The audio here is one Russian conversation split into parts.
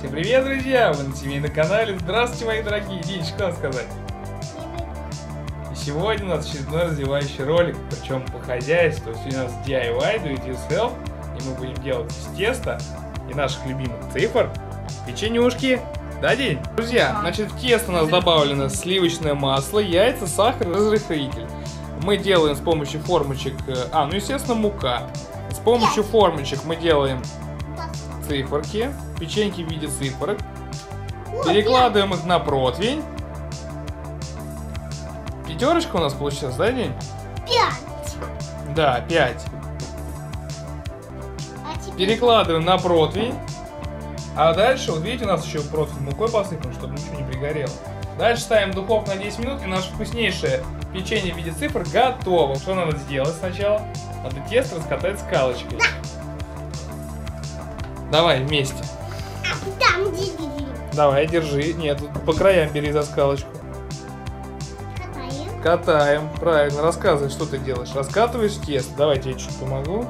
Всем привет, друзья! Вы на семейном канале. Здравствуйте, мои дорогие. День, что вам сказать? И сегодня у нас очередной развивающий ролик, причем по хозяйству. Сегодня у нас DIY, do it yourself. И мы будем делать из теста и наших любимых цифр печенюшки. Да, День? Друзья, значит, в тесто у нас добавлено сливочное масло, яйца, сахар разрыхлитель. Мы делаем с помощью формочек, э, а, ну, естественно, мука. С помощью формочек мы делаем циферки, печеньки в виде цифрок. Перекладываем их на противень. Пятерочка у нас получилась, да, День? Пять. Да, 5. А теперь Перекладываем на противень. А дальше, вот видите, у нас еще противень мукой посыпан, чтобы ничего не пригорело. Дальше ставим в духовку на 10 минут, и наше вкуснейшее печенье в виде цифр готово. Что надо сделать сначала? Надо тесто раскатать скалочкой. Давай вместе. Там деревья. Давай, держи. Нет, по краям бери за скалочку. Катаем. Катаем. Правильно, рассказывай, что ты делаешь. Раскатываешь тесто. Давай, я чуть помогу.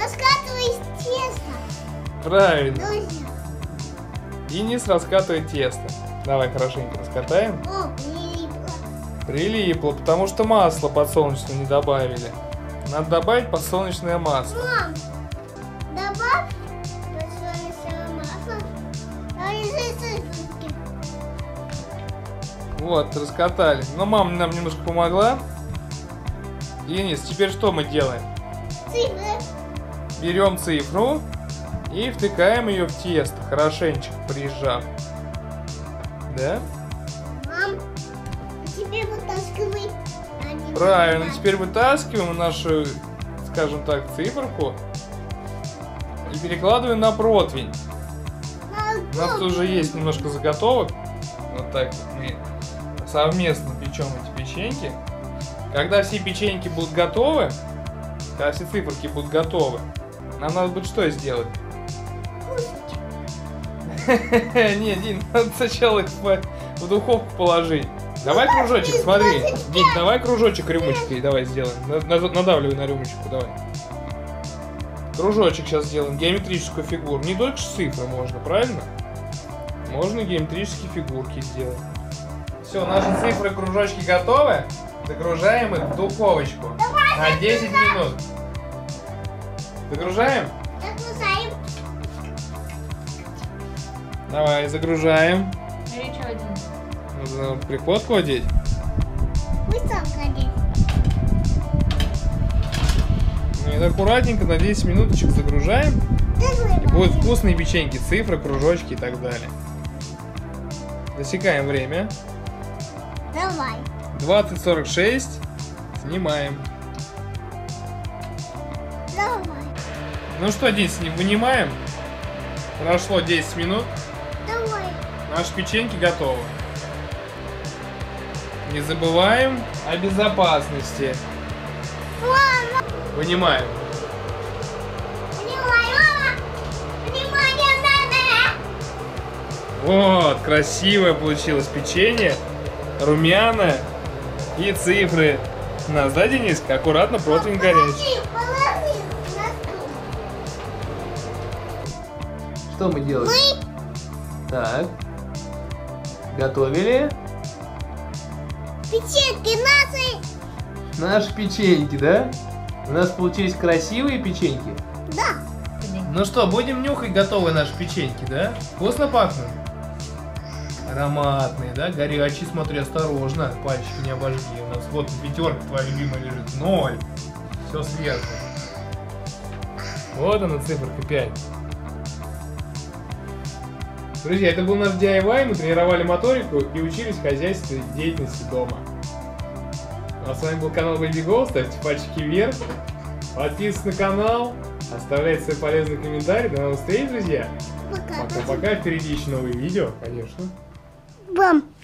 Раскатывай из теста. Правильно. Друзья. Денис раскатывает тесто. Давай хорошенько раскатаем. О, прилипло. Прилипло, потому что масло подсолнечное не добавили. Надо добавить подсолнечное масло. Мам, добавь Вот, раскатали. Но мама нам немножко помогла. Денис, теперь что мы делаем? Цифры. Берем цифру и втыкаем ее в тесто, хорошенечко прижав. Да? Мам, а теперь вытаскивай. один Правильно, на теперь вытаскиваем нашу, скажем так, циферку и перекладываем на противень. У нас уже есть немножко заготовок. Вот так вот мы совместно печем эти печеньки. Когда все печеньки будут готовы, когда все циферки будут готовы, нам надо будет что сделать? Не, Дин, надо сначала их в, духовку положить. Давай кружочек, смотри. Дин, давай кружочек рюмочкой, давай сделаем. На- на- Надавливай на рюмочку, давай. Кружочек сейчас сделаем, геометрическую фигуру. Не только цифры можно, правильно? Можно геометрические фигурки сделать. Все, наши цифры кружочки готовы. Загружаем их в духовочку на 10 минут. Загружаем? Загружаем. Давай, загружаем. Горячо один. Нужно прикладку одеть. Высоко здесь. Ну, и аккуратненько на 10 минуточек загружаем. Давай, И будут вкусные печеньки, цифры, кружочки и так далее. Засекаем время. Давай. 20.46. Снимаем. Давай. Ну что, 10 не вынимаем. Прошло 10 минут. Давай. Наши печеньки готовы. Не забываем о безопасности. Мама. Вынимаем. Вот, красивое получилось печенье. Румяное. И цифры. У нас, да, Дениска? Аккуратно, противень горячий. На. Что мы делаем? Мы Так. Готовили печеньки наши. наши печеньки, да? У нас получились красивые печеньки. Да. Ну что, будем нюхать готовые наши печеньки, да? Вкусно пахнут? Ароматные, да? Горячие, смотри, осторожно. Пальчики не обожги. У нас вот пятерка твоя любимая лежит. Ноль. Все сверху. Вот она, циферка 5. Друзья, это был наш DIY. Мы тренировали моторику и учились хозяйственной деятельности дома. Ну, а с вами был канал Baby Go. Ставьте пальчики вверх. Подписывайтесь на канал. Оставляйте свои полезные комментарии. До новых встреч, друзья. Пока. Пока-пока. Впереди еще новые видео, конечно. Boom.